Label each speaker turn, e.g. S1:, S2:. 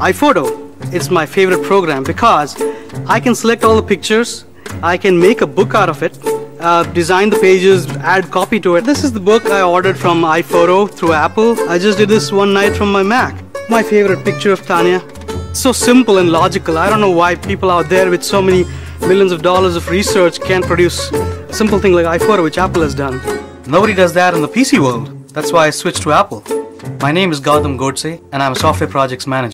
S1: iPhoto. It's my favorite program because I can select all the pictures, I can make a book out of it, uh, design the pages, add copy to it. This is the book I ordered from iPhoto through Apple. I just did this one night from my Mac. My favorite picture of Tanya. So simple and logical. I don't know why people out there with so many millions of dollars of research can't produce a simple thing like iPhoto, which Apple has done. Nobody does that in the PC world. That's why I switched to Apple. My name is Gautam Godse, and I'm a software projects manager.